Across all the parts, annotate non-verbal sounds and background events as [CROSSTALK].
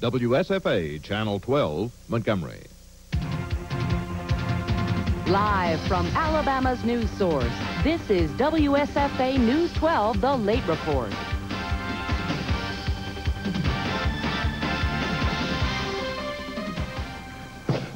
WSFA Channel 12, Montgomery. Live from Alabama's news source, this is WSFA News 12, The Late Report.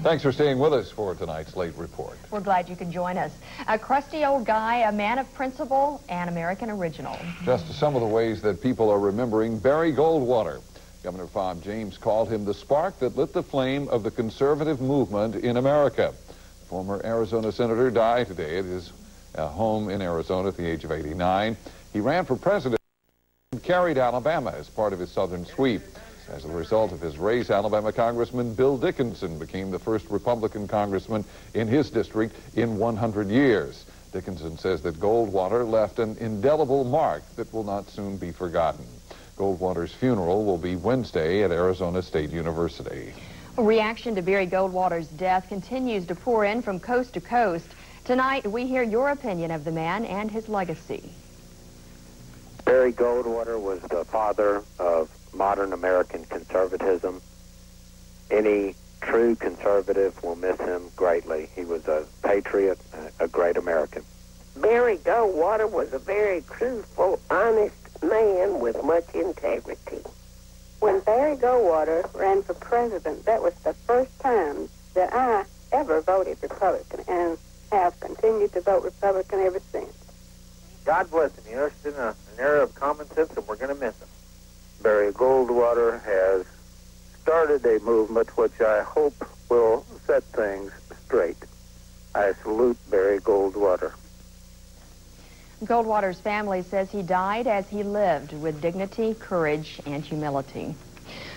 Thanks for staying with us for tonight's late report. We're glad you can join us. A crusty old guy, a man of principle, and American original. Just some of the ways that people are remembering Barry Goldwater. Governor Fob James called him the spark that lit the flame of the conservative movement in America. Former Arizona senator died today at his uh, home in Arizona at the age of 89. He ran for president and carried Alabama as part of his southern sweep. As a result of his race, Alabama Congressman Bill Dickinson became the first Republican congressman in his district in 100 years. Dickinson says that Goldwater left an indelible mark that will not soon be forgotten. Goldwater's funeral will be Wednesday at Arizona State University. Reaction to Barry Goldwater's death continues to pour in from coast to coast. Tonight, we hear your opinion of the man and his legacy. Barry Goldwater was the father of modern American conservatism. Any true conservative will miss him greatly. He was a patriot, a great American. Barry Goldwater was a very truthful, honest man with much integrity. When Barry Goldwater ran for president, that was the first time that I ever voted Republican and have continued to vote Republican ever since. God bless him. He ushered in a, an era of common sense, and we're going to miss him. Barry Goldwater has started a movement which I hope will set things straight. I salute Barry Goldwater. Goldwater's family says he died as he lived with dignity, courage, and humility.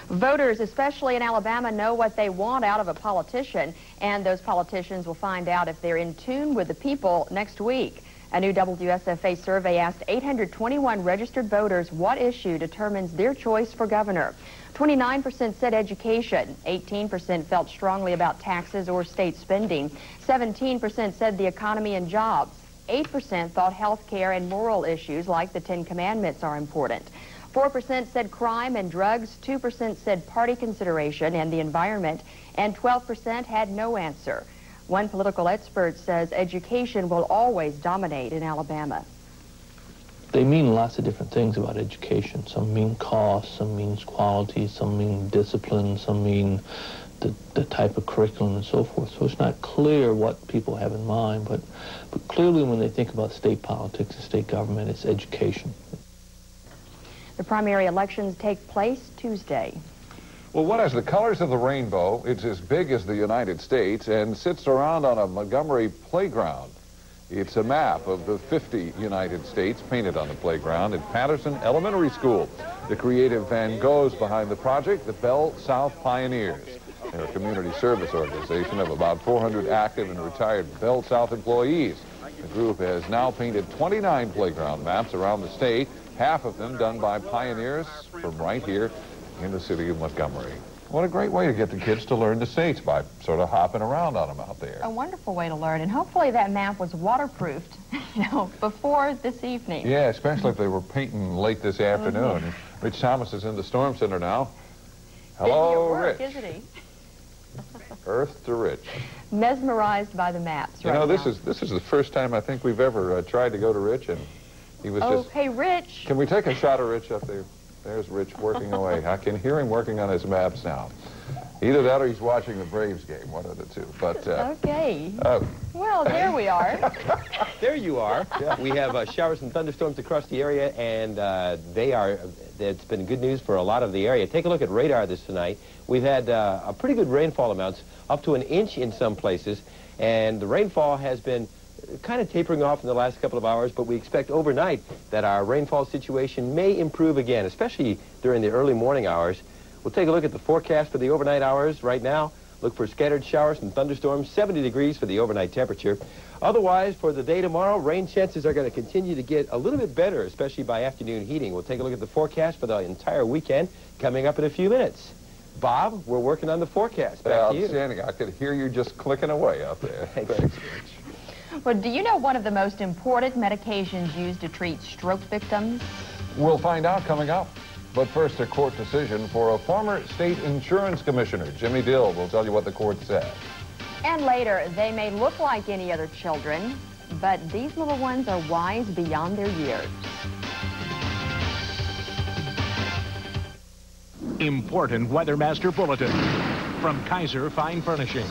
Voters, especially in Alabama, know what they want out of a politician, and those politicians will find out if they're in tune with the people next week. A new WSFA survey asked 821 registered voters what issue determines their choice for governor. 29% said education, 18% felt strongly about taxes or state spending, 17% said the economy and jobs, 8% thought health care and moral issues like the Ten Commandments are important. 4% said crime and drugs, 2% said party consideration and the environment, and 12% had no answer. One political expert says education will always dominate in Alabama. They mean lots of different things about education. Some mean cost, some means quality, some mean discipline, some mean the, the type of curriculum and so forth. So it's not clear what people have in mind, but, but clearly when they think about state politics and state government, it's education. The primary elections take place Tuesday. Well, what has the colors of the rainbow? It's as big as the United States and sits around on a Montgomery playground. It's a map of the 50 United States painted on the playground at Patterson Elementary School. The creative Van Goghs behind the project, the Bell South Pioneers. They're a community service organization of about 400 active and retired Bell South employees. The group has now painted 29 playground maps around the state, half of them done by pioneers from right here in the city of Montgomery. What a great way to get the kids to learn the states by sort of hopping around on them out there. A wonderful way to learn, and hopefully that map was waterproofed, [LAUGHS] you know, before this evening. Yeah, especially if they were painting late this afternoon. Mm -hmm. Rich Thomas is in the Storm Center now. Hello, work, Rich. Isn't he? Earth to Rich. Mesmerized by the maps. You right know, this now. is this is the first time I think we've ever uh, tried to go to Rich, and he was oh, just. hey, Rich. Can we take a shot of Rich up there? There's Rich working [LAUGHS] away. I can hear him working on his maps now. Either that or he's watching the Braves game, one of the two. But uh, Okay. uh, Well, there we are. [LAUGHS] There you are. We have uh, showers and thunderstorms across the area, and uh, they are, it's been good news for a lot of the area. Take a look at radar this tonight. We've had uh, a pretty good rainfall amounts, up to an inch in some places, and the rainfall has been kind of tapering off in the last couple of hours, but we expect overnight that our rainfall situation may improve again, especially during the early morning hours. We'll take a look at the forecast for the overnight hours right now. Look for scattered showers and thunderstorms, 70 degrees for the overnight temperature. Otherwise, for the day tomorrow, rain chances are going to continue to get a little bit better, especially by afternoon heating. We'll take a look at the forecast for the entire weekend coming up in a few minutes. Bob, we're working on the forecast. Back to you. outstanding. I could hear you just clicking away out there. [LAUGHS] Thanks. Thanks, Rich. Well, do you know one of the most important medications used to treat stroke victims? We'll find out coming up. But first, a court decision for a former state insurance commissioner. Jimmy Dill will tell you what the court said. And later, they may look like any other children, but these little ones are wise beyond their years. Important Weathermaster Bulletin from Kaiser Fine Furnishings.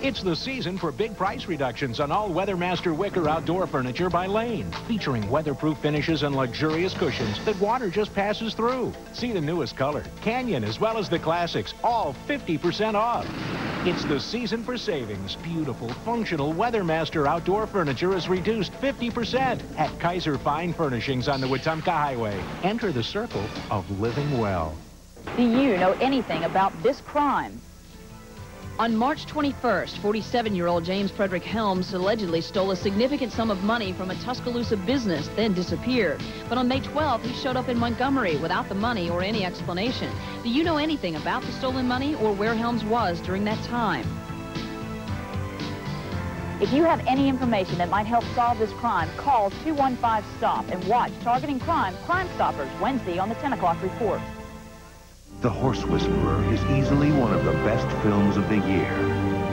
It's the season for big price reductions on all Weathermaster Wicker outdoor furniture by Lane, featuring weatherproof finishes and luxurious cushions that water just passes through. See the newest color, Canyon, as well as the classics, all 50% off. It's the season for savings. Beautiful, functional Weathermaster outdoor furniture is reduced 50% at Kaiser Fine Furnishings on the Wetumpka Highway. Enter the circle of living well. Do you know anything about this crime? On March 21st, 47-year-old James Frederick Helms allegedly stole a significant sum of money from a Tuscaloosa business, then disappeared. But on May 12th, he showed up in Montgomery without the money or any explanation. Do you know anything about the stolen money or where Helms was during that time? If you have any information that might help solve this crime, call 215-STOP and watch Targeting Crime, Crime Stoppers, Wednesday on the 10 o'clock report. The Horse Whisperer is easily one of the best films of the year.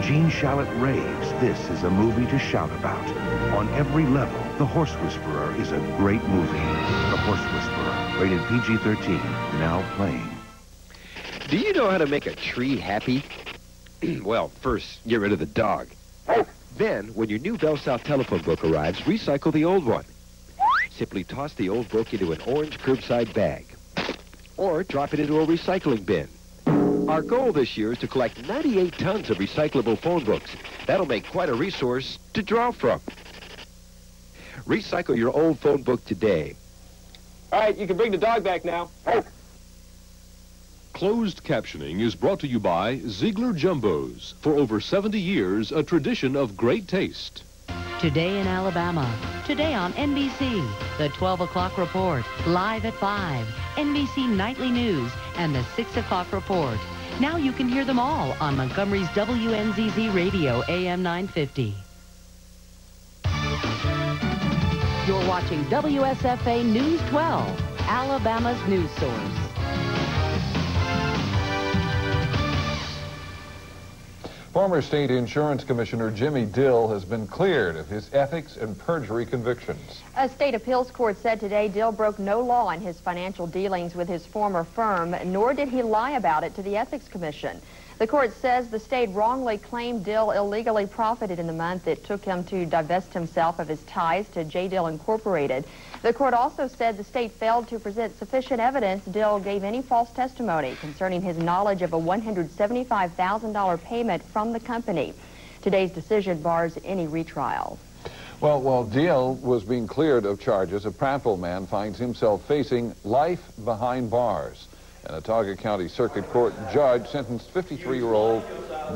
Gene Shalit raves this is a movie to shout about. On every level, The Horse Whisperer is a great movie. The Horse Whisperer, rated PG-13, now playing. Do you know how to make a tree happy? [CLEARS THROAT] well, first, get rid of the dog. Then, when your new Bell South telephone book arrives, recycle the old one. Simply toss the old book into an orange curbside bag or drop it into a recycling bin. Our goal this year is to collect 98 tons of recyclable phone books. That'll make quite a resource to draw from. Recycle your old phone book today. All right, you can bring the dog back now. Oh. Closed captioning is brought to you by Zeigler Jumbos. For over 70 years, a tradition of great taste. Today in Alabama. Today on NBC. The 12 o'clock report. Live at 5. NBC Nightly News and the 6 o'clock report. Now you can hear them all on Montgomery's WNZZ Radio AM 950. You're watching WSFA News 12, Alabama's news source. Former state insurance commissioner Jimmy Dill has been cleared of his ethics and perjury convictions. A state appeals court said today Dill broke no law in his financial dealings with his former firm, nor did he lie about it to the Ethics Commission. The court says the state wrongly claimed Dill illegally profited in the month it took him to divest himself of his ties to J. Dill Incorporated. The court also said the state failed to present sufficient evidence Dill gave any false testimony concerning his knowledge of a $175,000 payment from the company. Today's decision bars any retrial. Well, while Dill was being cleared of charges, a Prattville man finds himself facing life behind bars. An Autauga County Circuit Court judge sentenced 53-year-old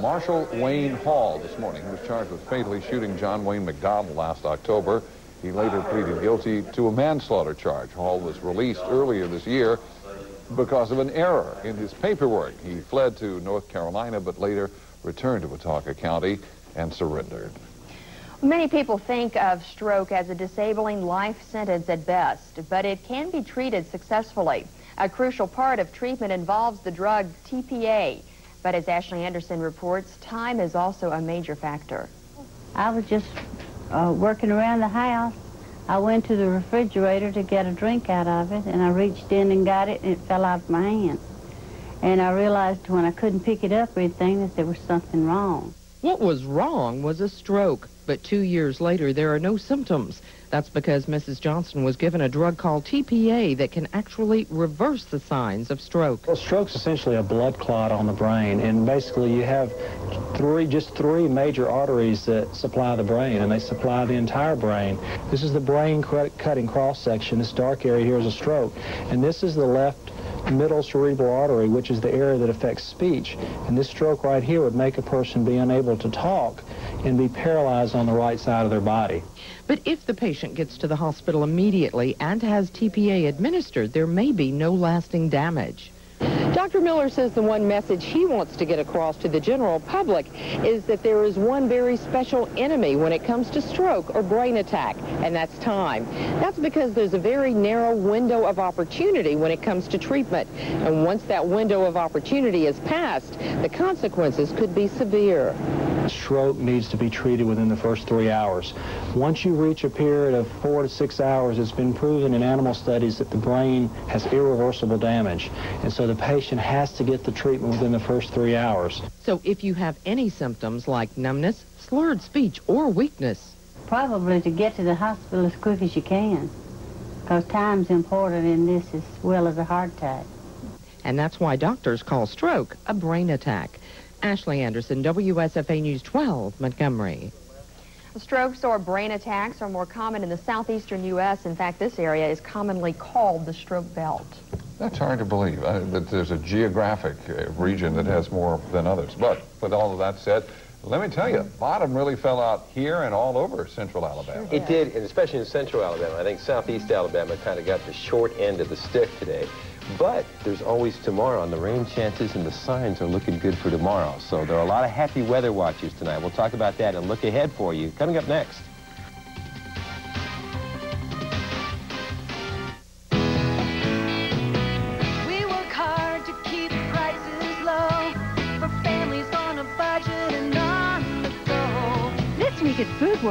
Marshall Wayne Hall this morning. He was charged with fatally shooting John Wayne McDonald last October. He later pleaded guilty to a manslaughter charge. Hall was released earlier this year because of an error in his paperwork. He fled to North Carolina, but later returned to Autauga County and surrendered. Many people think of stroke as a disabling life sentence at best, but it can be treated successfully. A crucial part of treatment involves the drug TPA. But as Ashley Anderson reports, time is also a major factor. I was just uh, working around the house. I went to the refrigerator to get a drink out of it, and I reached in and got it, and it fell out of my hand. And I realized when I couldn't pick it up or anything that there was something wrong. What was wrong was a stroke, but two years later there are no symptoms. That's because Mrs. Johnson was given a drug called TPA that can actually reverse the signs of stroke. Well, stroke's essentially a blood clot on the brain, and basically you have three, just three major arteries that supply the brain, and they supply the entire brain. This is the brain cutting cross-section. This dark area here is a stroke, and this is the left middle cerebral artery, which is the area that affects speech. And this stroke right here would make a person be unable to talk and be paralyzed on the right side of their body. But if the patient gets to the hospital immediately and has TPA administered, there may be no lasting damage. Dr. Miller says the one message he wants to get across to the general public is that there is one very special enemy when it comes to stroke or brain attack, and that's time. That's because there's a very narrow window of opportunity when it comes to treatment. And once that window of opportunity is passed, the consequences could be severe. Stroke needs to be treated within the first three hours. Once you reach a period of four to six hours, it's been proven in animal studies that the brain has irreversible damage. And so the patient has to get the treatment within the first three hours. So if you have any symptoms like numbness, slurred speech, or weakness, Probably to get to the hospital as quick as you can, because time's important in this as well as a heart attack. and that's why doctors call stroke a brain attack. Ashley Anderson, WSFA News 12, Montgomery. Strokes or brain attacks are more common in the southeastern U.S. In fact, this area is commonly called the stroke belt. That's hard to believe, uh, that there's a geographic uh, region that has more than others. But with all of that said, let me tell you, bottom really fell out here and all over central Alabama. It did, and especially in central Alabama. I think southeast Alabama kind of got the short end of the stick today. But there's always tomorrow, and the rain chances and the signs are looking good for tomorrow. So there are a lot of happy weather watchers tonight. We'll talk about that and look ahead for you coming up next.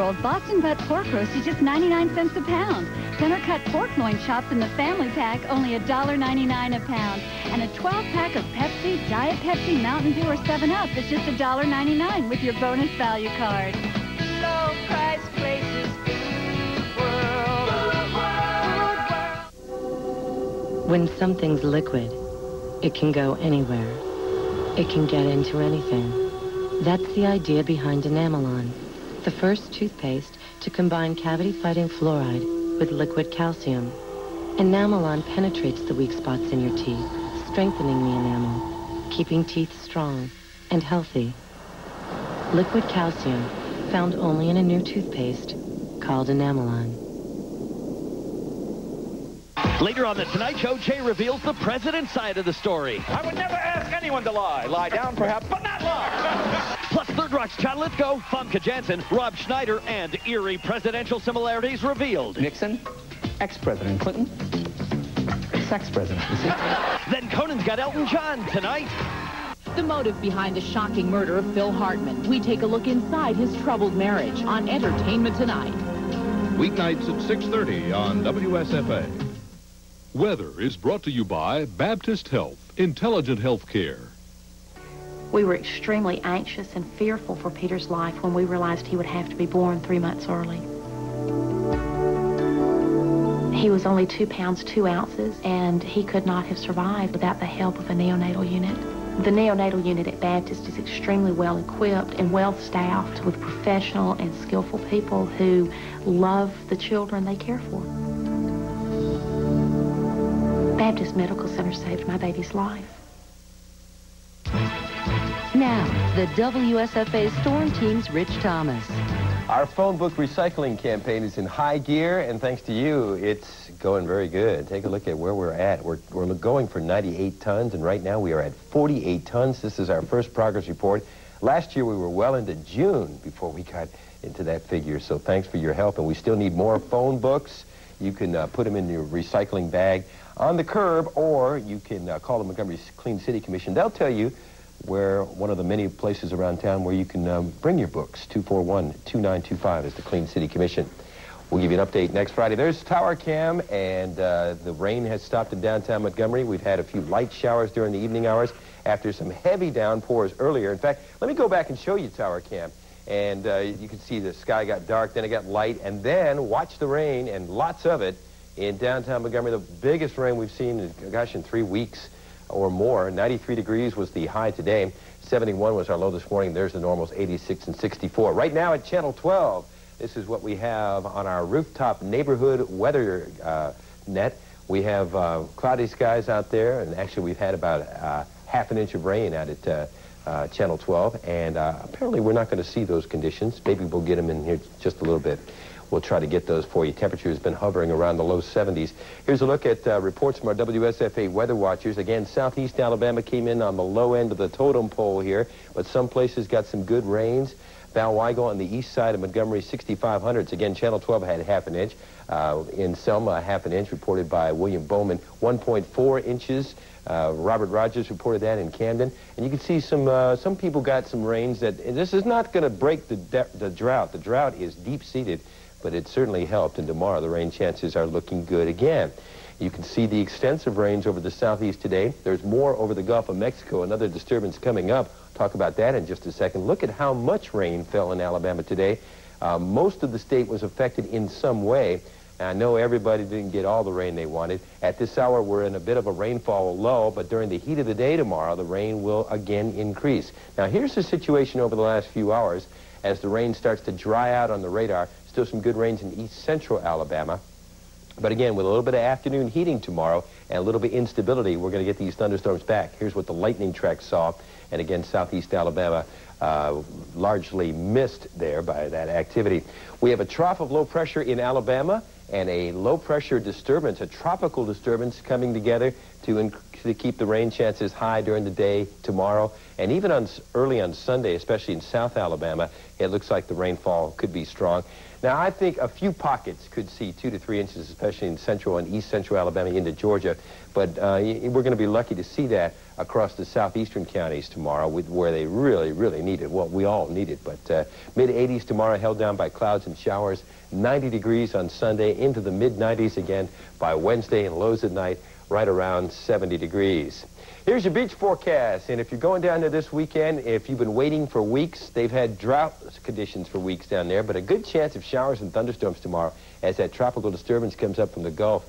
Food Boston Butt pork roast is just 99 cents a pound. Center cut pork loin chops in the family pack, only $1.99 a pound. And a 12-pack of Pepsi, Diet Pepsi, Mountain Dew, or 7-Up is just $1.99 with your bonus value card. Low price places, Food World. Food World. When something's liquid, it can go anywhere. It can get into anything. That's the idea behind Enamelon, the first toothpaste to combine cavity-fighting fluoride with liquid calcium. Enamelon penetrates the weak spots in your teeth, strengthening the enamel, keeping teeth strong and healthy. Liquid calcium, found only in a new toothpaste called Enamelon. Later on the Tonight Show, Jay reveals the president's side of the story. I would never ask anyone to lie. Lie down, perhaps, but not lie. Plus, Third Rock's John Lithgow, Famke Janssen, Rob Schneider, and eerie presidential similarities revealed. Nixon, ex-President Clinton, sex president. [LAUGHS] Then Conan's got Elton John tonight. The motive behind the shocking murder of Phil Hartman. We take a look inside his troubled marriage on Entertainment Tonight. Weeknights at 6.30 on WSFA. Weather is brought to you by Baptist Health, intelligent health care. We were extremely anxious and fearful for Peter's life when we realized he would have to be born three months early. He was only two pounds, two ounces, and he could not have survived without the help of a neonatal unit. The neonatal unit at Baptist is extremely well equipped and well staffed with professional and skillful people who love the children they care for. Baptist Medical Center saved my baby's life. Now, the WSFA Storm Team's Rich Thomas. Our phone book recycling campaign is in high gear, and thanks to you, it's going very good. Take a look at where we're at. We're, we're going for 98 tons, and right now we are at 48 tons. This is our first progress report. Last year we were well into June before we got into that figure, so thanks for your help, and we still need more phone books. You can uh, put them in your recycling bag on the curb, or you can uh, call the Montgomery Clean City Commission. They'll tell you where one of the many places around town where you can um, bring your books. 241-2925 is the Clean City Commission. We'll give you an update next Friday. There's Tower Cam, and uh, the rain has stopped in downtown Montgomery. We've had a few light showers during the evening hours after some heavy downpours earlier. In fact, let me go back and show you Tower Cam. And uh, you can see the sky got dark, then it got light, and then watch the rain, and lots of it, in downtown Montgomery. The biggest rain we've seen, gosh, in three weeks or more. 93 degrees was the high today. 71 was our low this morning. There's the normals, 86 and 64. Right now at Channel 12, this is what we have on our rooftop neighborhood weather uh, net. We have uh, cloudy skies out there, and actually we've had about uh, half an inch of rain out at uh, uh, Channel 12, and uh, apparently we're not going to see those conditions. Maybe we'll get them in here just a little bit. We'll try to get those for you. Temperature has been hovering around the low 70s. Here's a look at uh, reports from our WSFA weather watchers. Again, southeast Alabama came in on the low end of the totem pole here, but some places got some good rains. Valweigle on the east side of Montgomery, 6,500s. Again, Channel 12 had half an inch. Uh, in Selma, half an inch reported by William Bowman. 1.4 inches. Uh, Robert Rogers reported that in Camden. And you can see some uh, some people got some rains that this is not going to break the, the drought. The drought is deep-seated, but it certainly helped. And tomorrow the rain chances are looking good again. You can see the extensive rains over the southeast today. There's more over the Gulf of Mexico, another disturbance coming up. Talk about that in just a second. Look at how much rain fell in Alabama today. Uh, most of the state was affected in some way. I know everybody didn't get all the rain they wanted. At this hour, we're in a bit of a rainfall low, but during the heat of the day tomorrow, the rain will again increase. Now, here's the situation over the last few hours as the rain starts to dry out on the radar. Still some good rains in east central Alabama. But again, with a little bit of afternoon heating tomorrow and a little bit of instability, we're going to get these thunderstorms back. Here's what the lightning track saw. And again, southeast Alabama uh, largely missed there by that activity. We have a trough of low pressure in Alabama and a low-pressure disturbance, a tropical disturbance coming together to, to keep the rain chances high during the day tomorrow. And even on early on Sunday, especially in South Alabama, it looks like the rainfall could be strong. Now, I think a few pockets could see two to three inches, especially in central and east central Alabama into Georgia. But uh, we're going to be lucky to see that across the southeastern counties tomorrow with, where they really, really need it. Well, we all need it. But uh, mid-80s tomorrow held down by clouds and showers. 90 degrees on Sunday, into the mid-90s again by Wednesday, and lows at night right around 70 degrees. Here's your beach forecast, and if you're going down there this weekend, if you've been waiting for weeks, they've had drought conditions for weeks down there, but a good chance of showers and thunderstorms tomorrow as that tropical disturbance comes up from the Gulf.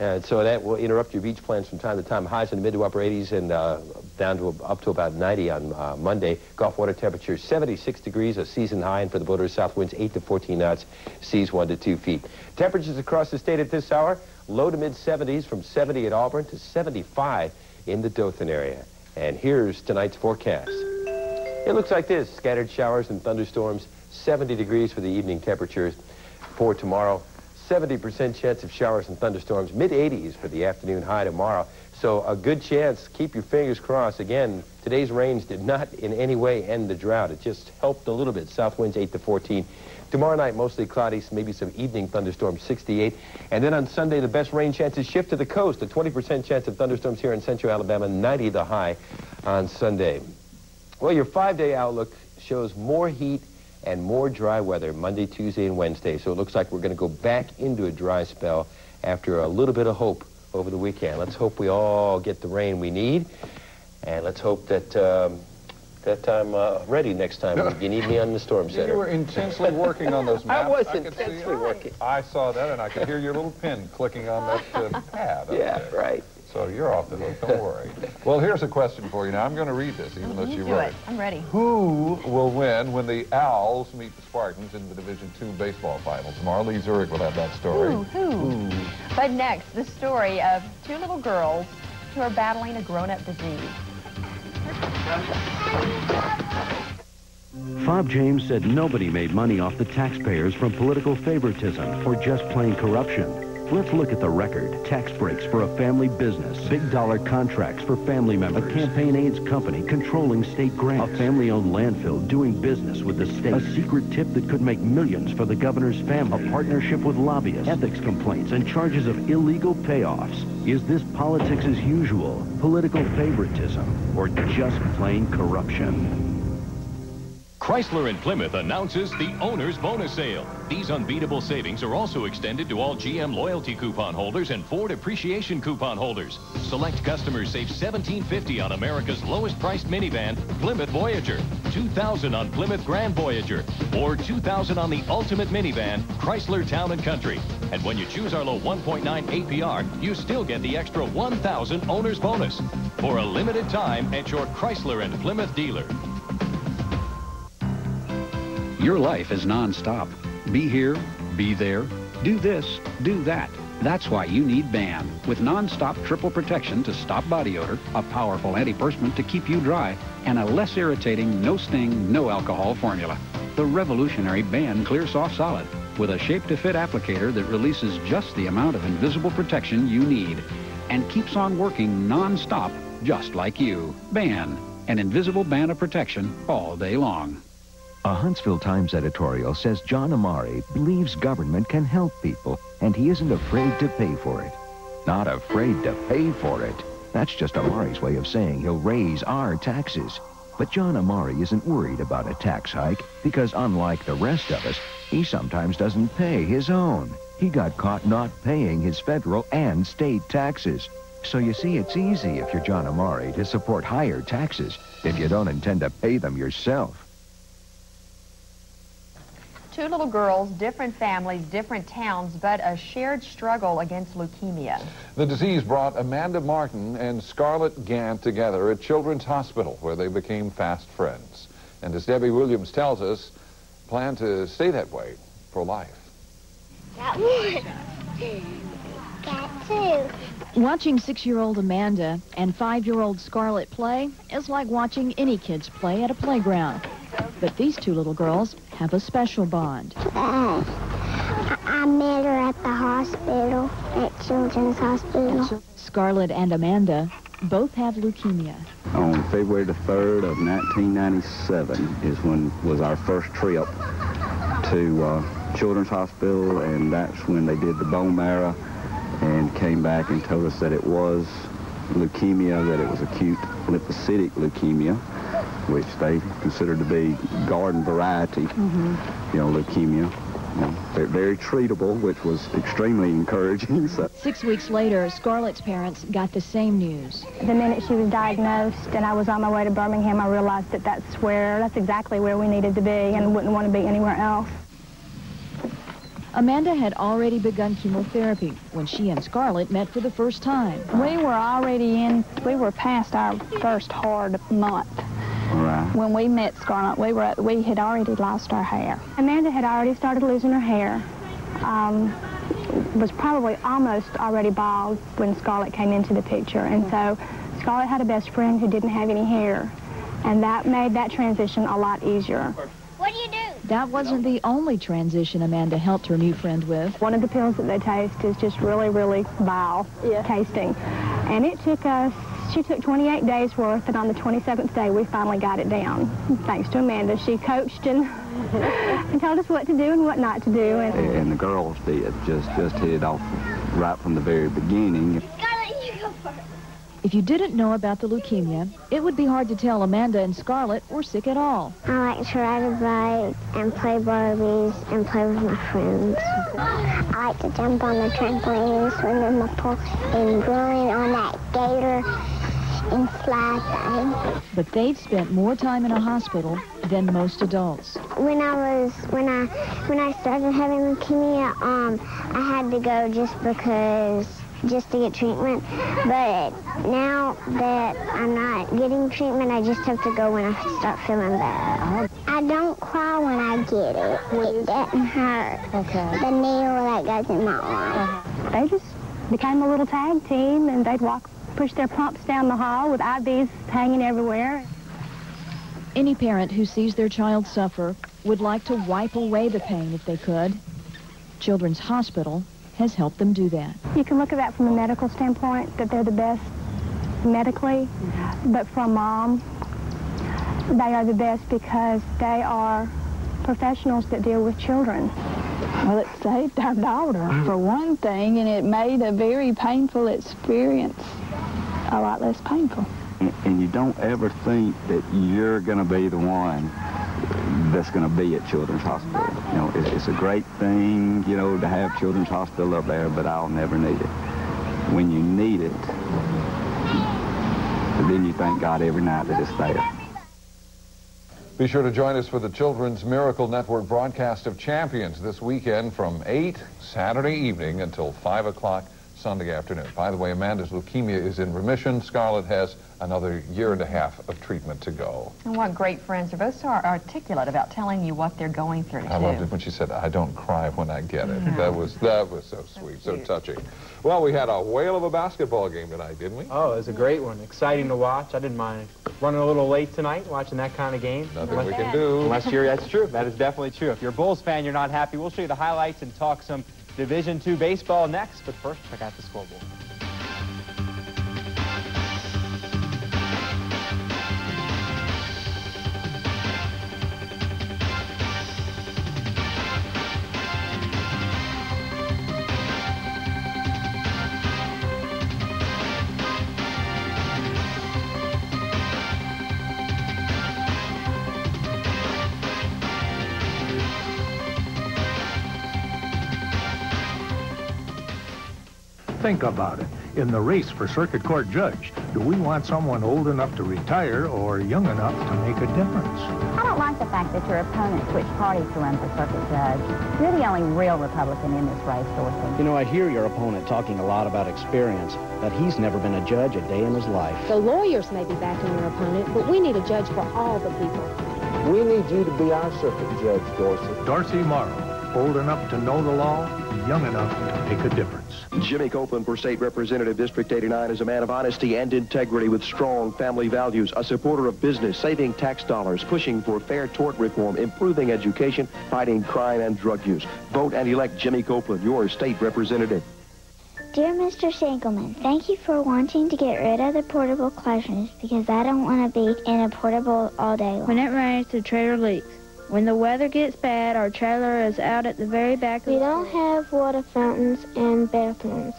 And so that will interrupt your beach plans from time to time. Highs in the mid to upper 80s and uh, down to up to about 90 on uh, Monday. Gulf water temperature 76 degrees, a season high, and for the boaters, south winds 8 to 14 knots, seas 1 to 2 feet. Temperatures across the state at this hour, low to mid 70s from 70 at Auburn to 75 in the Dothan area. And here's tonight's forecast. It looks like this, scattered showers and thunderstorms, 70 degrees for the evening temperatures for tomorrow. 70% chance of showers and thunderstorms, mid-80s for the afternoon high tomorrow. So a good chance, keep your fingers crossed. Again, today's rains did not in any way end the drought. It just helped a little bit. South winds 8 to 14. Tomorrow night, mostly cloudy, maybe some evening thunderstorms, 68. And then on Sunday, the best rain chances shift to the coast. A 20% chance of thunderstorms here in central Alabama, 90 the high on Sunday. Well, your five-day outlook shows more heat and more dry weather Monday, Tuesday, and Wednesday. So it looks like we're going to go back into a dry spell after a little bit of hope over the weekend. Let's hope we all get the rain we need, and let's hope that um, that I'm uh, ready next time no. you need me on the storm center. You were intensely working on those [LAUGHS] maps. I was I intensely working. I saw that, and I could hear your little pen clicking on that uh, pad. [LAUGHS] Yeah, there. right. So you're off the hook, don't worry. well, here's a question for you now. I'm going to read this, even though you she do wrote it. I'm ready. Who will win when the Owls meet the Spartans in the Division II baseball finals? Marlee Zurich will have that story. Who? Who? But next, the story of two little girls who are battling a grown-up disease. Fob James said nobody made money off the taxpayers from political favoritism or just plain corruption. Let's look at the record. Tax breaks for a family business. Big dollar contracts for family members. A campaign aids company controlling state grants. A family-owned landfill doing business with the state. A secret tip that could make millions for the governor's family. A partnership with lobbyists. Ethics complaints and charges of illegal payoffs. Is this politics as usual, political favoritism, or just plain corruption? Chrysler in Plymouth announces the owner's bonus sale. These unbeatable savings are also extended to all GM loyalty coupon holders and Ford appreciation coupon holders. Select customers save 1,750 on America's lowest priced minivan, Plymouth Voyager, 2,000 on Plymouth Grand Voyager, or 2,000 on the ultimate minivan, Chrysler Town & Country. And when you choose our low 1.9 APR, you still get the extra 1,000 owner's bonus for a limited time at your Chrysler and Plymouth dealer. Your life is nonstop. Be here, be there, do this, do that. That's why you need Ban. With nonstop triple protection to stop body odor, a powerful antiperspirant to keep you dry, and a less irritating, no sting, no alcohol formula. the revolutionary Ban Clear Soft Solid with a shape-to-fit applicator that releases just the amount of invisible protection you need and keeps on working non-stop just like you. Ban, an invisible band of protection all day long. A Huntsville Times editorial says John Amari believes government can help people, and he isn't afraid to pay for it. Not afraid to pay for it. That's just Amari's way of saying he'll raise our taxes. But John Amari isn't worried about a tax hike because unlike the rest of us, he sometimes doesn't pay his own. He got caught not paying his federal and state taxes. So you see, it's easy if you're John Amari to support higher taxes if you don't intend to pay them yourself. Two little girls, different families, different towns, but a shared struggle against leukemia. The disease brought Amanda Martin and Scarlett Gant together at Children's Hospital, where they became fast friends. And as Debbie Williams tells us, plan to stay that way for life. Got one. Got two. Watching six-year-old Amanda and five-year-old Scarlett play is like watching any kids play at a playground. But these two little girls have a special bond. Uh, I met her at the hospital, at Children's Hospital. Scarlett and Amanda both have leukemia. On February the 3rd of 1997 is when was our first trip to uh, Children's Hospital, and that's when they did the bone marrow and came back and told us that it was leukemia, that it was acute lymphocytic leukemia, which they considered to be garden variety, mm-hmm. you know, leukemia. You know, very, very treatable, which was extremely encouraging. So. Six weeks later, Scarlett's parents got the same news. The minute she was diagnosed and I was on my way to Birmingham, I realized that that's where, that's exactly where we needed to be and wouldn't want to be anywhere else. Amanda had already begun chemotherapy when she and Scarlett met for the first time. We were already in, we were past our first hard month. Right. When we met Scarlett, we were we had already lost our hair. Amanda had already started losing her hair. Um, was probably almost already bald when Scarlett came into the picture, and so Scarlett had a best friend who didn't have any hair, and that made that transition a lot easier. What do you do? That wasn't the only transition Amanda helped her new friend with. One of the pills that they taste is just really, really vile tasting. And it took us, she took 28 days worth, and on the 27th day, we finally got it down. Thanks to Amanda. She coached and, [LAUGHS] and told us what to do and what not to do. And, And the girls did, just, just hit it off right from the very beginning. Scarlett, you go first. If you didn't know about the leukemia, it would be hard to tell Amanda and Scarlett were sick at all. I like to ride a bike and play Barbies and play with my friends. I like to jump on the trampoline and swim in the pool and run on that gator thing. But they'd spent more time in a hospital than most adults. When I was when I when I started having leukemia, um, I had to go just because just to get treatment. But now that I'm not getting treatment, I just have to go when I start feeling bad. I don't cry when I get it. It doesn't hurt. Okay. The needle that goes in my arm. they just became a little tag team, and they'd walk, push their pumps down the hall with IVs hanging everywhere. Any parent who sees their child suffer would like to wipe away the pain if they could. Children's Hospital has helped them do that. You can look at that from a medical standpoint, that they're the best medically, but from mom, they are the best because they are professionals that deal with children. Well, it saved our daughter, for one thing, and it made a very painful experience a lot less painful. And, and you don't ever think that you're going to be the one that's going to be at Children's Hospital. You know, it, it's a great thing, you know, to have Children's Hospital up there, but I'll never need it. When you need it, then you thank God every night that it's there. Be sure to join us for the Children's Miracle Network broadcast of Champions this weekend from 8 Saturday evening until 5 o'clock Sunday afternoon. By the way, Amanda's leukemia is in remission. Scarlett has another year and a half of treatment to go. And what great friends. They're both so articulate about telling you what they're going through, I too. loved it when she said, I don't cry when I get it. Yeah. That was that was so sweet, so touching. Well, we had a whale of a basketball game tonight, didn't we? Oh, it was a great one. Exciting to watch. I didn't mind running a little late tonight, watching that kind of game. Nothing we can do. Unless you're, that's true. That is definitely true. If you're a Bulls fan, you're not happy. We'll show you the highlights and talk some Division II baseball next. But first, check out the scoreboard. Think about it. In the race for circuit court judge, do we want someone old enough to retire or young enough to make a difference? I don't like the fact that your opponent switched parties to run for circuit judge. You're the only real Republican in this race, Dorsey. You know, I hear your opponent talking a lot about experience, but he's never been a judge a day in his life. The lawyers may be backing your opponent, but we need a judge for all the people. We need you to be our circuit judge, Dorsey. Dorsey Morrow, old enough to know the law, young enough to make a difference. Jimmy Copeland for State Representative District 89 is a man of honesty and integrity with strong family values, a supporter of business, saving tax dollars, pushing for fair tort reform, improving education, fighting crime and drug use. Vote and elect Jimmy Copeland, your state representative. Dear Mr. Siegelman, thank you for wanting to get rid of the portable classrooms because I don't want to be in a portable all day long. When it rains, the trailer leaks. When the weather gets bad, our trailer is out at the very back of We don't have water fountains and bathrooms,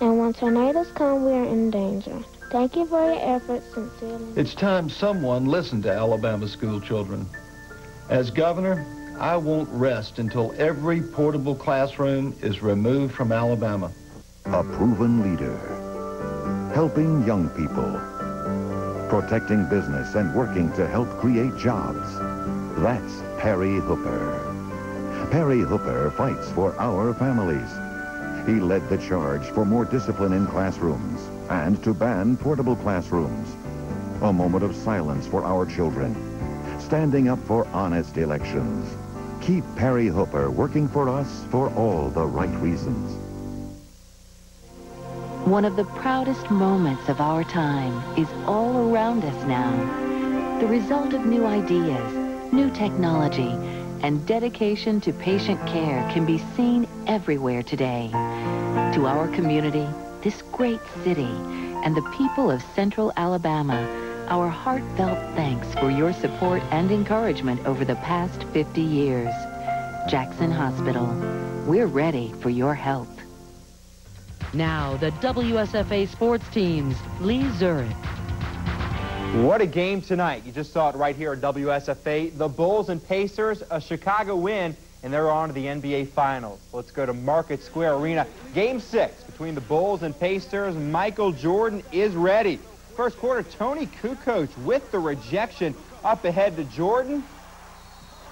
and when tornadoes come, we are in danger. Thank you for your efforts, sincerely. It's time someone listened to Alabama school children. As governor, I won't rest until every portable classroom is removed from Alabama. A proven leader, helping young people, protecting business and working to help create jobs. That's Perry Hooper. Perry Hooper fights for our families. He led the charge for more discipline in classrooms and to ban portable classrooms. A moment of silence for our children. Standing up for honest elections. Keep Perry Hooper working for us for all the right reasons. One of the proudest moments of our time is all around us now. The result of new ideas, new technology, and dedication to patient care can be seen everywhere today. To our community, this great city, and the people of Central Alabama, our heartfelt thanks for your support and encouragement over the past 50 years. Jackson Hospital, we're ready for your help. Now, the WSFA sports teams, Lee Zurich. What a game tonight. You just saw it right here at WSFA. The Bulls and Pacers, a Chicago win, and they're on to the NBA Finals. Let's go to Market Square Arena. Game six between the Bulls and Pacers. Michael Jordan is ready. First quarter, Toni Kukoc with the rejection up ahead to Jordan.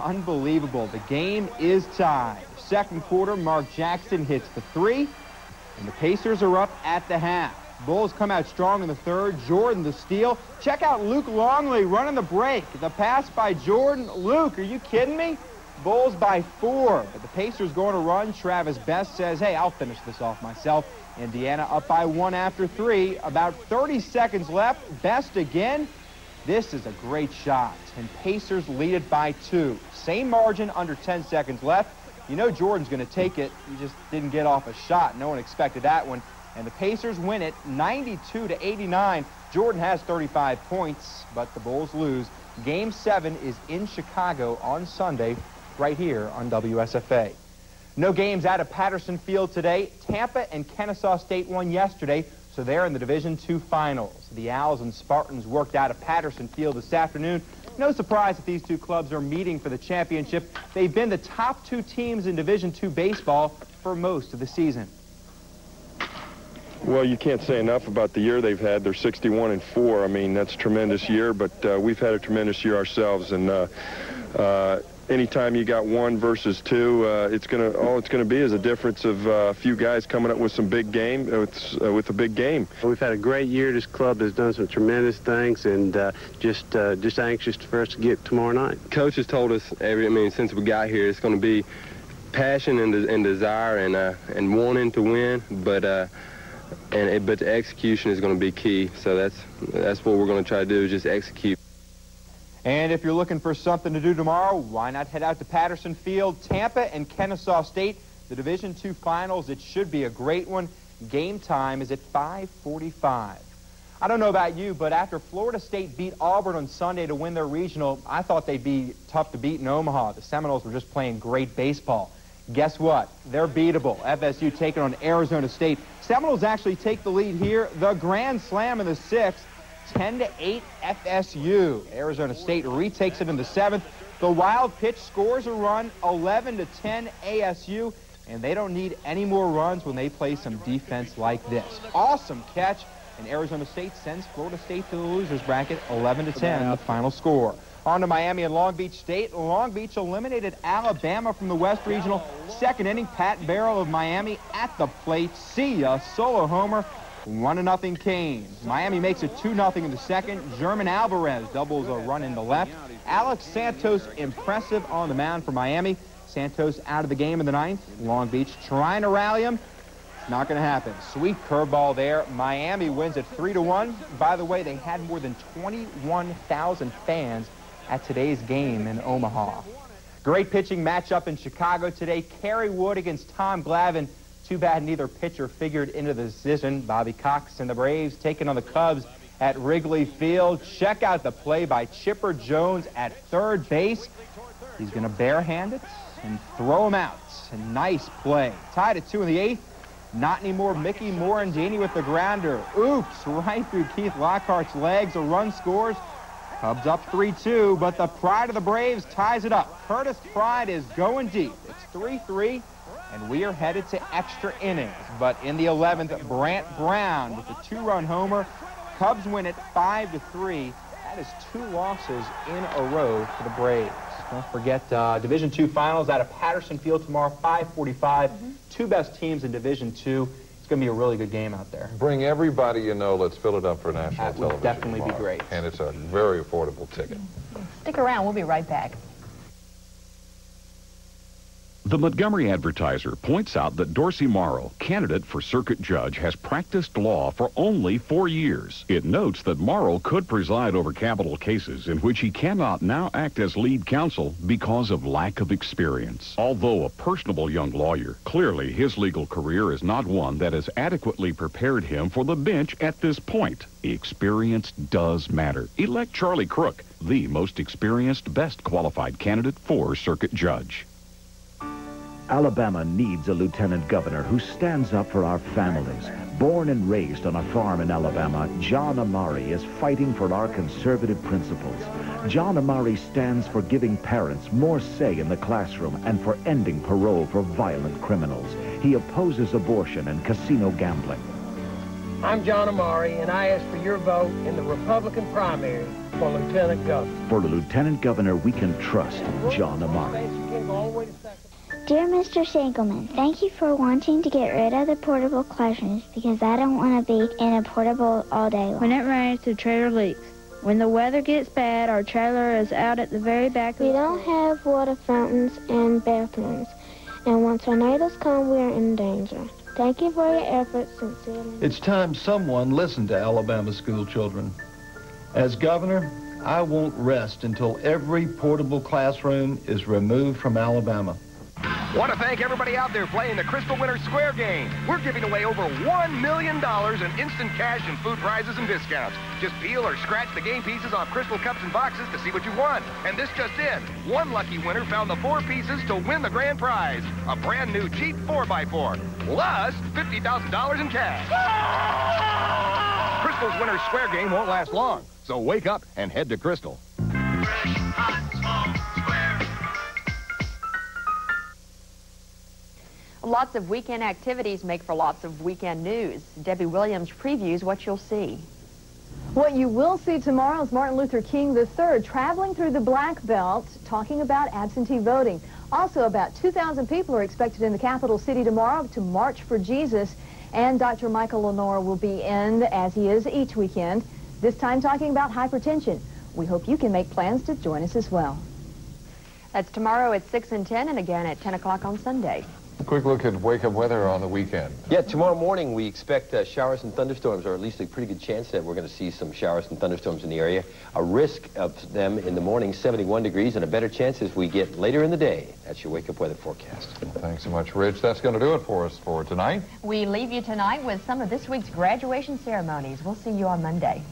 Unbelievable. The game is tied. Second quarter, Mark Jackson hits the three, and the Pacers are up at the half. Bulls come out strong in the third. Jordan the steal. Check out Luke Longley running the break. The pass by Jordan. Luke, are you kidding me? Bulls by four, but the Pacers going to run. Travis Best says, hey, I'll finish this off myself. Indiana up by one after three. About 30 seconds left. Best again. This is a great shot, and Pacers lead it by two. Same margin, under 10 seconds left. You know Jordan's going to take it. He just didn't get off a shot. No one expected that one. And the Pacers win it 92 to 89. Jordan has 35 points, but the Bulls lose. Game seven is in Chicago on Sunday, right here on WSFA. No games out of Patterson Field today. Tampa and Kennesaw State won yesterday, so they're in the Division II finals. The Owls and Spartans worked out of Patterson Field this afternoon. No surprise that these two clubs are meeting for the championship. They've been the top two teams in Division II baseball for most of the season. Well, you can't say enough about the year they've had. They're 61 and 4. I mean, that's a tremendous year, but uh, we've had a tremendous year ourselves. And uh, uh, anytime you got one versus two, uh, it's gonna all it's gonna be is a difference of uh, a few guys coming up with some big game uh, with uh, with a big game. We've had a great year. This club has done some tremendous things, and uh, just uh, just anxious for us to get tomorrow night. Coach has told us every. I mean, since we got here, it's going to be passion and, and desire and and wanting to win, but. And it, but the execution is going to be key. So that's that's what we're going to try to do, is just execute. And if you're looking for something to do tomorrow, why not head out to Patterson Field, Tampa and Kennesaw State, the Division II Finals. It should be a great one. Game time is at 545. I don't know about you, but after Florida State beat Auburn on Sunday to win their regional, I thought they'd be tough to beat in Omaha. The Seminoles were just playing great baseball. Guess what? They're beatable. FSU taking on Arizona State. Seminoles actually take the lead here. The Grand Slam in the sixth. 10 to 8 FSU. Arizona State retakes it in the seventh. The wild pitch scores a run, 11 to 10 ASU, and they don't need any more runs when they play some defense like this. Awesome catch, and Arizona State sends Florida State to the losers bracket, 11 to 10, the final score. On to Miami and Long Beach State. Long Beach eliminated Alabama from the West Regional. Second inning, Pat Burrell of Miami at the plate. See ya, solo homer. 1 0 Canes. Miami makes it 2 0 in the second. German Alvarez doubles a run in the left. Alex Santos impressive on the mound for Miami. Santos out of the game in the ninth. Long Beach trying to rally him. Not going to happen. Sweet curveball there. Miami wins it 3 to 1. By the way, they had more than 21,000 fans at today's game in Omaha. Great pitching matchup in Chicago today. Kerry Wood against Tom Glavine. Too bad neither pitcher figured into the decision. Bobby Cox and the Braves taking on the Cubs at Wrigley Field. Check out the play by Chipper Jones at third base. He's going to barehand it and throw him out. A nice play. Tied at two in the eighth. Not anymore. Mickey Morandini with the grounder. Oops, right through Keith Lockhart's legs. A run scores. Cubs up 3-2, but the pride of the Braves ties it up. Curtis Pride is going deep. It's 3-3 and we are headed to extra innings. But in the 11th, Brant Brown with a two-run homer. Cubs win it 5-3. That is two losses in a row for the Braves. Don't forget uh, Division Two finals out of Patterson Field tomorrow, 5:45. Mm -hmm. Two best teams in Division Two. It's going to be a really good game out there. Bring everybody you know. Let's fill it up for national that television. definitely tomorrow. be great. And it's a very affordable ticket. Stick around. We'll be right back. The Montgomery Advertiser points out that Dorsey Morrow, candidate for circuit judge, has practiced law for only four years. It notes that Morrow could preside over capital cases in which he cannot now act as lead counsel because of lack of experience. Although a personable young lawyer, clearly his legal career is not one that has adequately prepared him for the bench at this point. Experience does matter. Elect Charlie Crook, the most experienced, best qualified candidate for circuit judge. Alabama needs a lieutenant governor who stands up for our families. Born and raised on a farm in Alabama, John Amari is fighting for our conservative principles. John Amari stands for giving parents more say in the classroom and for ending parole for violent criminals. He opposes abortion and casino gambling. I'm John Amari, and I ask for your vote in the Republican primary for lieutenant governor. For the lieutenant governor we can trust, John Amari. Dear Mr. Siegelman, thank you for wanting to get rid of the portable classrooms because I don't want to be in a portable all day long. When it rains, the trailer leaks. When the weather gets bad, our trailer is out at the very back We don't have water fountains and bathrooms. And when tornadoes come, we're in danger. Thank you for your efforts, sincerely. It's time someone listened to Alabama school children. As governor, I won't rest until every portable classroom is removed from Alabama. Want to thank everybody out there playing the Krystal Winter Square game. We're giving away over $1 million in instant cash and food prizes and discounts. Just peel or scratch the game pieces off Krystal cups and boxes to see what you won. And this just in. One lucky winner found the four pieces to win the grand prize. A brand new Jeep 4x4. Plus $50,000 in cash. Krystal's Winter Square game won't last long. So wake up and head to Krystal. Lots of weekend activities make for lots of weekend news. Debbie Williams previews what you'll see. What you will see tomorrow is Martin Luther King III traveling through the Black Belt talking about absentee voting. Also, about 2,000 people are expected in the capital city tomorrow to march for Jesus. And Dr. Michael Lenore will be in, as he is each weekend, this time talking about hypertension. We hope you can make plans to join us as well. That's tomorrow at 6 and 10 and again at 10 o'clock on Sunday. A quick look at wake-up weather on the weekend. Yeah, tomorrow morning we expect uh, showers and thunderstorms, or at least a pretty good chance that we're going to see some showers and thunderstorms in the area. A risk of them in the morning, 71 degrees, and a better chance as we get later in the day. That's your wake-up weather forecast. Thanks so much, Rich. That's going to do it for us for tonight. We leave you tonight with some of this week's graduation ceremonies. We'll see you on Monday.